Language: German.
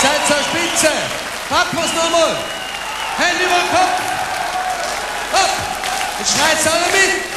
Seid zur Spitze. Packen nochmal. Hände über den Kopf. Hopp. Jetzt schreit's alle mit.